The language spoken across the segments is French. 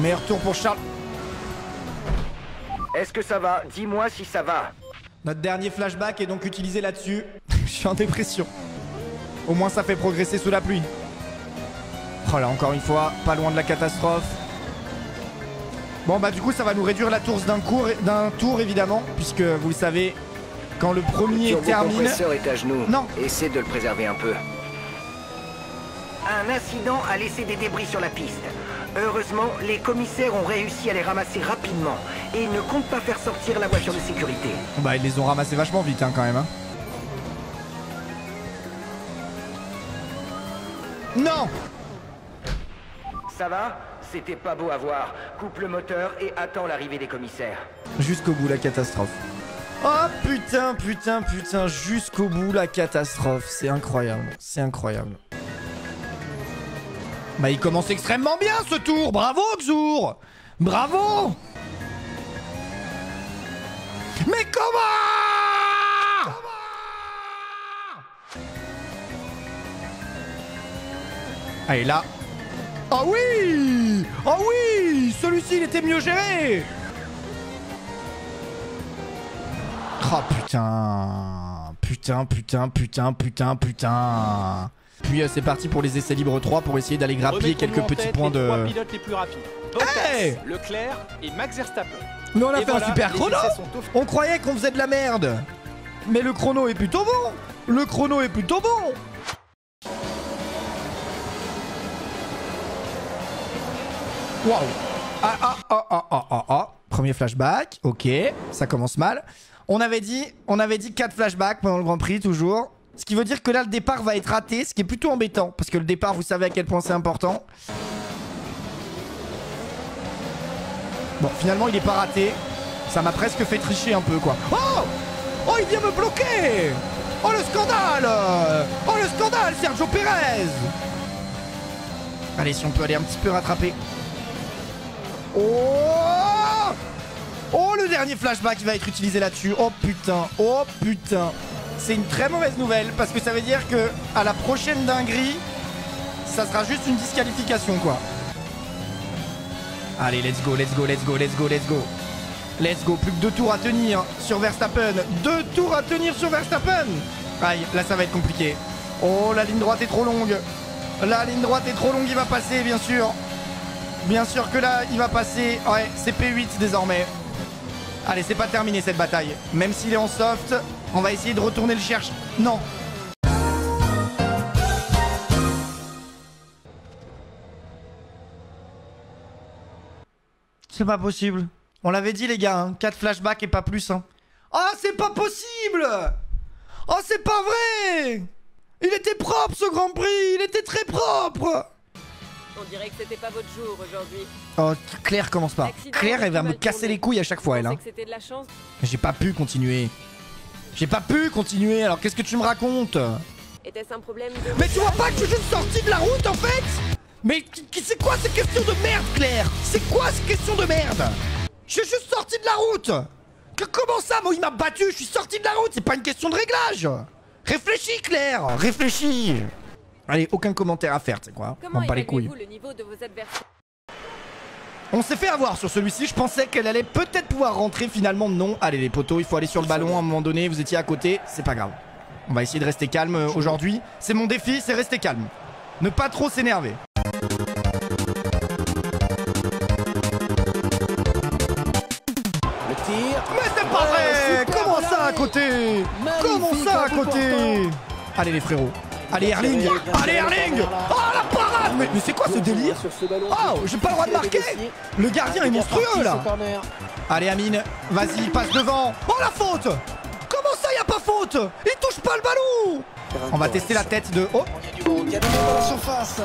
Meilleur tour pour Charles. Est-ce que ça va? Dis-moi si ça va. Notre dernier flashback est donc utilisé là-dessus. Je suis en dépression. Au moins ça fait progresser sous la pluie. Oh là, encore une fois, pas loin de la catastrophe. Bon bah du coup ça va nous réduire la tour d'un cours- d'un tour évidemment, puisque vous le savez, quand le premier Turbo termine... est à genoux. Non. Essaie de le préserver un peu. Un incident a laissé des débris sur la piste. Heureusement, les commissaires ont réussi à les ramasser rapidement et ils ne comptent pas faire sortir la voiture de sécurité. Bah ils les ont ramassés vachement vite hein, quand même. Hein. Non Ça va? C'était pas beau à voir. Coupe le moteur et attends l'arrivée des commissaires. Jusqu'au bout la catastrophe. Oh putain, putain, putain, jusqu'au bout la catastrophe. C'est incroyable, c'est incroyable. Bah il commence extrêmement bien ce tour, bravo Xur. Bravo. Mais comment Allez là. Ah oui. Ah oui. Celui-ci il était mieux géré. Oh putain. Putain, putain, putain, putain, putain Puis euh, c'est parti pour les essais libres 3 pour essayer d'aller grappiller quelques petits points les de... pilotes les plus rapides. Bottas, Hey Leclerc et Max Verstappen. Mais on a Et fait voilà, un super les chrono On croyait qu'on faisait de la merde Mais le chrono est plutôt bon Le chrono est plutôt bon Waouh Ah ah ah ah ah ah ah Premier flashback, ok, ça commence mal. On avait dit, on avait dit 4 flashbacks pendant le Grand Prix toujours. Ce qui veut dire que là le départ va être raté, ce qui est plutôt embêtant. Parce que le départ, vous savez à quel point c'est important. Bon, finalement, il est pas raté. Ça m'a presque fait tricher un peu, quoi. Oh Oh, il vient me bloquer Oh, le scandale Oh, le scandale, Sergio Perez Allez, si on peut aller un petit peu rattraper. Oh Oh, le dernier flashback va être utilisé là-dessus. Oh, putain Oh, putain C'est une très mauvaise nouvelle, parce que ça veut dire que à la prochaine dinguerie, ça sera juste une disqualification, quoi. Allez, let's go, let's go, let's go, let's go, let's go. Let's go, plus que deux tours à tenir sur Verstappen. Deux tours à tenir sur Verstappen. Aïe, là ça va être compliqué. Oh, la ligne droite est trop longue. La ligne droite est trop longue, il va passer, bien sûr. Bien sûr que là, il va passer. Ouais, c'est P8 désormais. Allez, c'est pas terminé cette bataille. Même s'il est en soft, on va essayer de retourner le chercher. Non. C'est pas possible. On l'avait dit les gars, 4 flashbacks et pas plus. Hein. Oh, c'est pas possible Oh, c'est pas vrai Il était propre ce Grand Prix, il était très propre On dirait que c'était pas votre jour aujourd'hui. Oh, Claire commence pas. Claire, elle va me casser les couilles à chaque fois, elle. Hein. J'ai pas pu continuer. J'ai pas pu continuer, alors qu'est-ce que tu me racontes? Était-ce un problème de... Mais tu vois pas que je suis juste sorti de la route en fait? Mais c'est quoi ces questions de merde, Claire? C'est quoi ces questions de merde? Je suis juste sorti de la route! Que, Comment ça, moi il m'a battu, je suis sorti de la route, c'est pas une question de réglage! Réfléchis, Claire! Réfléchis! Allez, aucun commentaire à faire, tu sais quoi? Comment On bat les couilles. évaluez-vous le niveau de vos adversaires? On s'est fait avoir sur celui-ci, je pensais qu'elle allait peut-être pouvoir rentrer, finalement non. Allez les poteaux, il faut aller sur le ballon à un moment donné, vous étiez à côté, c'est pas grave. On va essayer de rester calme euh, aujourd'hui. C'est mon défi, c'est rester calme. Ne pas trop s'énerver. Le tir. Mais c'est pas vrai Comment ça à côté? Comment ça à côté? Allez les frérots Allez Erling. Allez Erling. Oh la parade. Mais, mais c'est quoi ce délire. Oh j'ai pas le droit de marquer. Le gardien est monstrueux là. Allez Amine, vas-y, passe devant. Oh la faute. Comment ça y a pas faute? Il touche pas le ballon. On va tester la tête de... Oh. Surface.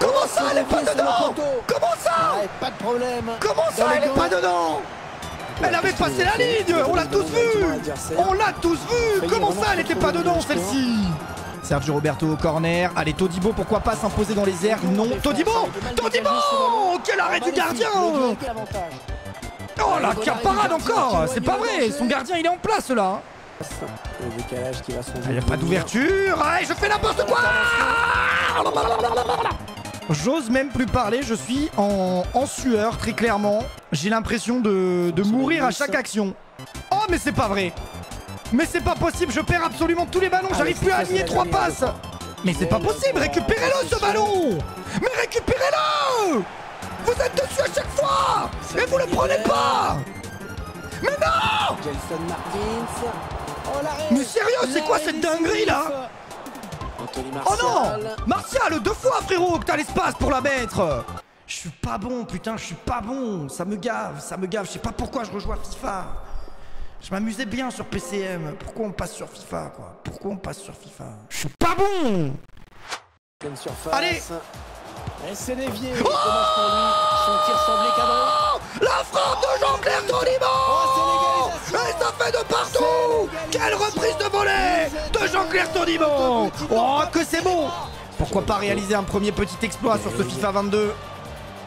Comment ça elle est pas dedans. Comment ça Ouais, pas de problème. Comment ça elle est pas dedans Elle avait passé la ligne. On l'a tous vu. On l'a tous vu. Comment ça elle était pas dedans celle-ci Sergio Roberto au corner. Allez, Todibo, pourquoi pas s'imposer dans les airs? Non, Todibo! Todibo! Quel arrêt du gardien! Oh la quelle parade encore! C'est pas vrai Son gardien il est en place là. Le décalage qui va son Il n'y a pas d'ouverture. Allez, je fais n'importe quoi! J'ose même plus parler, je suis en, en sueur, très clairement. J'ai l'impression de, de mourir à chaque action. Oh, mais c'est pas vrai Mais c'est pas possible, je perds absolument tous les ballons, j'arrive plus à aligner trois passes. Mais c'est pas possible, récupérez-le ce ballon. Mais récupérez-le. Vous êtes dessus à chaque fois. Et vous le prenez pas. Mais non. Oh Mais sérieux, c'est quoi cette dinguerie là? Oh non. Martial. Deux fois frérot, que t'as l'espace pour la mettre. Je suis pas bon, putain, je suis pas bon. Ça me gave, ça me gave. Je sais pas pourquoi je rejoue à FIFA. Je m'amusais bien sur PCM. Pourquoi on passe sur FIFA, quoi? Pourquoi on passe sur FIFA? Je suis pas bon surface. Allez. Et c'est dévié. Lui. Son tir semblait cadré. Oh La frappe de Jean-Claire Toliman Oh. Et ça fait de partout Quelle reprise de volée de Jean-Claire Toliman Oh, que c'est bon Pourquoi pas réaliser un premier petit exploit sur ce FIFA 22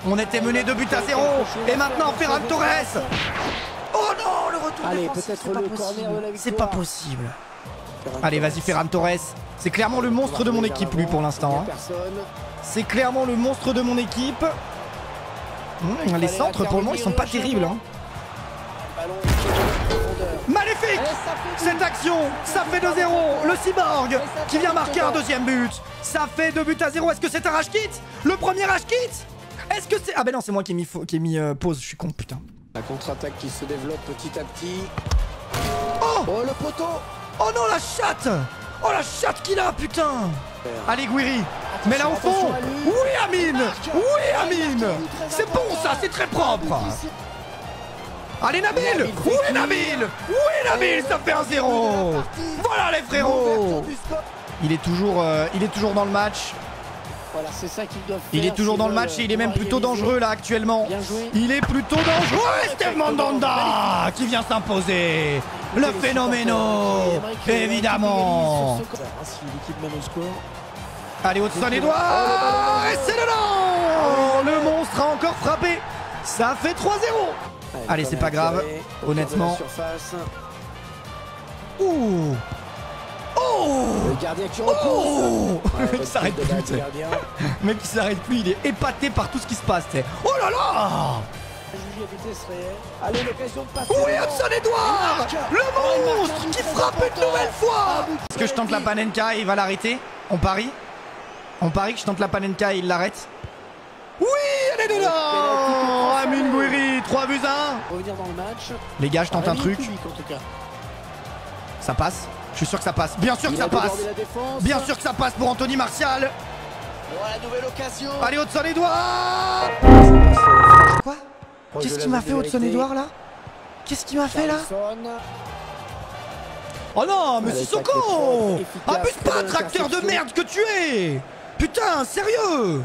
On était mené 2 buts à 0 et maintenant Ferran Torres Oh non, le retour Allez, peut-être c'est pas le possible. corner de la victoire. C'est pas possible. Allez, vas-y Ferran Torres. C'est clairement le monstre de mon équipe lui pour l'instant. hein. C'est clairement le monstre de mon équipe. Hum, les centres pour le moment ils sont pas terribles. hein. Fait Cette action, ça fait 2-0. Le cyborg qui vient marquer un deuxième but. Ça fait 2 buts à 0. Est-ce que c'est un rush kit? Le premier rush kit? Est-ce que c'est. Ah ben non, c'est moi qui ai mis, faux- qui ai mis euh, pause. Je suis con, putain. La contre-attaque qui se développe petit à petit. Oh Oh le poteau Oh non, la chatte Oh la chatte qu'il a, putain Allez, Guiri Mais là au fond. Oui, Amine Oui, Amine C'est bon, ça, c'est très propre. Allez, Nabil Oui, Nabil Oui, Nabil, ça fait un 0 Voilà, les frérots. Il est toujours, euh, il est toujours dans le match. Voilà, c'est ça qu'ils doivent faire. Il est toujours dans le match et il est même plutôt dangereux là actuellement. Il est plutôt dangereux. Et Steve Mandanda qui vient s'imposer. Le phénoméno, évidemment. Mène au score. Allez, Hudson Edouard Et c'est dedans Le monstre a encore frappé. Ça fait 3-0. Allez, c'est pas grave. Honnêtement. Ouh Oh Le gardien qui Oh. Le mec bonne s'arrête plus, tu sais. Le mec il s'arrête plus, il est épaté par tout ce qui se passe. tu sais. Oh là là. Allez, l'occasion de passer. Oui. Hudson Edouard. Le monstre qui frappe une nouvelle fois Est-ce que je tente la Panenka et il va l'arrêter On parie On parie que je tente la Panenka et il l'arrête Oui, elle est dedans Amine Gouiri, 3 buts à 1 Revenir dans le match. Les gars, je tente un truc. Kubik, en tout cas. Ça passe Je suis sûr que ça passe. Bien sûr que ça passe. Bien sûr que ça passe pour Anthony Martial. Voilà, nouvelle occasion. Allez, Hudson Edouard Quoi Qu'est-ce qu'il m'a fait Hudson Edouard là Qu'est-ce qu'il m'a fait là. Oh non, mais Sissoko Abuse pas, tracteur de merde que tu es. Putain, sérieux.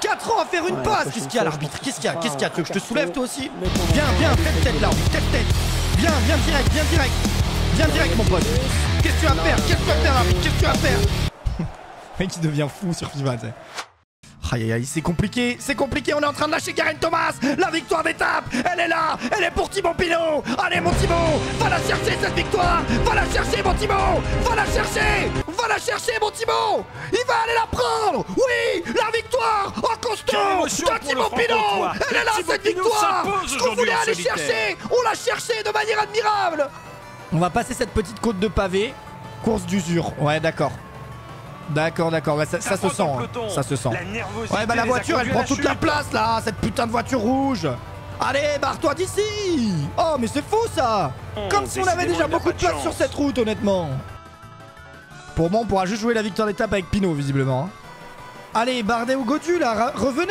4 ans à faire une Ouais, passe. Qu'est-ce qu'il y a l'arbitre Qu'est-ce qu'il y a Qu'est-ce qu'il y a Tu veux que je te soulève toi aussi Viens, viens, tête, tête l'arbitre, tête, tête. Viens, viens direct, viens direct Viens direct mon pote. Qu'est-ce que tu vas faire? Qu'est-ce que tu vas faire arbitre Qu'est-ce que tu vas faire? Mec il devient fou sur FIFA tu sais. Aïe aïe aïe, c'est compliqué, c'est compliqué, on est en train de lâcher Karen Thomas. La victoire d'étape, elle est là, elle est pour Thibaut Pinot. Allez mon Thibaut, va la chercher cette victoire. Va la chercher mon Thibaut. Va la chercher Va la chercher mon Thibaut. Il va aller la prendre. Oui La victoire En costaud de Thibaut Pinot. Elle est là cette victoire. Ce qu'on voulait aller chercher On l'a cherché de manière admirable On va passer cette petite côte de pavé, course d'usure, ouais d'accord. D'accord, d'accord, ouais, ça, ça se sent, hein. ça se sent. Ouais, bah la voiture, elle prend toute la place là, cette putain de voiture rouge. Allez, barre-toi d'ici Oh, mais c'est fou ça Comme si on avait déjà beaucoup de place sur cette route, honnêtement. Pour moi, on pourra juste jouer la victoire d'étape avec Pinot, visiblement. hein. Allez, Bardet ou Godu là, revenez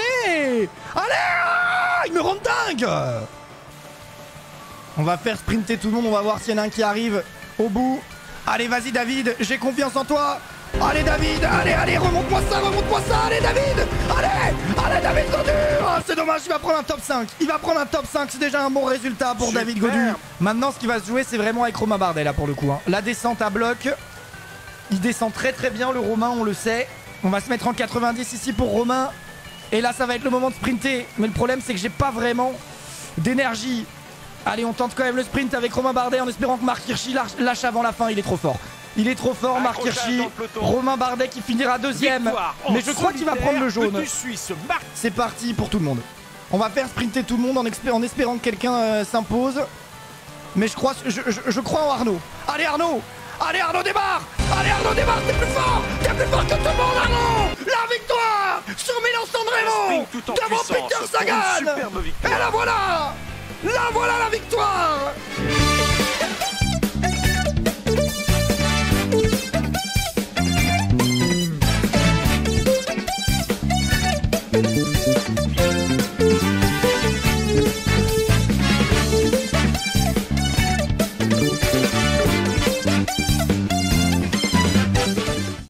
Allez ah, Ils me rendent dingue On va faire sprinter tout le monde, on va voir s'il y en a un qui arrive au bout. Allez, vas-y David, j'ai confiance en toi Allez David, allez, allez, remonte-moi ça, remonte-moi ça, allez David Allez Allez David Godu Oh, C'est dommage, il va prendre un top 5 Il va prendre un top 5, c'est déjà un bon résultat pour David Godu Maintenant, ce qui va se jouer, c'est vraiment avec Romain Bardet, là, pour le coup. hein. La descente à bloc, il descend très très bien, le Romain, on le sait. On va se mettre en 90 ici pour Romain. Et là, ça va être le moment de sprinter. Mais le problème, c'est que j'ai pas vraiment d'énergie. Allez, on tente quand même le sprint avec Romain Bardet en espérant que Marc Hirschi lâche- avant la fin. Il est trop fort. Il est trop fort, Marc Hirschi. Romain Bardet qui finira deuxième. Mais je crois qu'il va prendre le jaune. C'est parti pour tout le monde. On va faire sprinter tout le monde en, espérant que quelqu'un euh, s'impose. Mais je crois, je, je- je crois en Arnaud. Allez Arnaud Allez Arnaud démarre Allez Arnaud démarre, t'es plus fort T'es plus fort que tout le monde Arnaud La victoire Sur Milan en Devant Peter Sagan Et la voilà La voilà la victoire